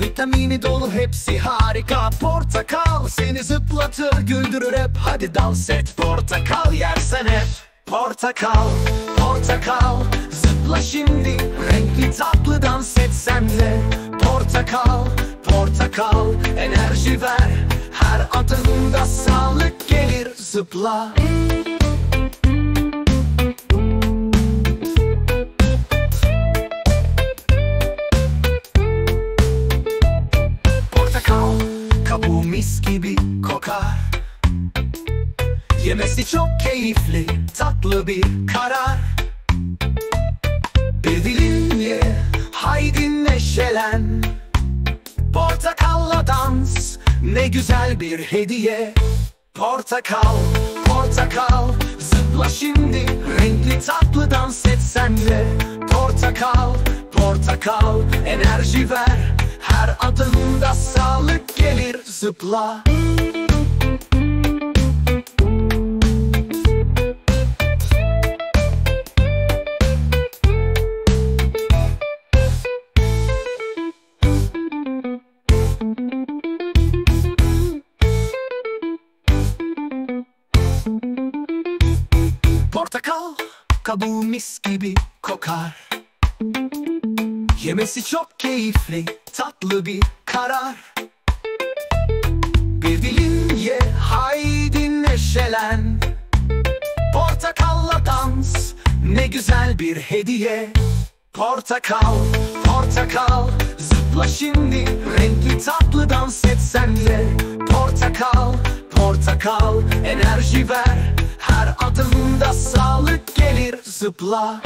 Vitamini dolu hepsi harika. Portakal seni zıplatır güldürür hep. Hadi dans et portakal yersen hep. Portakal, portakal Zıpla şimdi. Renkli tatlı dans et sen de. Portakal, portakal Enerji ver. Her adımda sağlık gelir. Zıpla mis gibi kokar. Yemesi çok keyifli tatlı bir karar. Bir dilim ye haydi neşelen. Portakalla dans ne güzel bir hediye. Portakal, portakal Zıpla şimdi. Renkli tatlı dans et sen de. Portakal, portakal Enerji ver. Her gelir Zıpla Portakal kabuğu mis gibi kokar. Yemesi çok keyifli tatlı bir karar neşelen Portakalla dans. Ne güzel bir hediye. Portakal, portakal Zıpla şimdi. Renkli tatlı dans et sen de Portakal, portakal Enerji ver. Her adımda sağlık gelir. Zıpla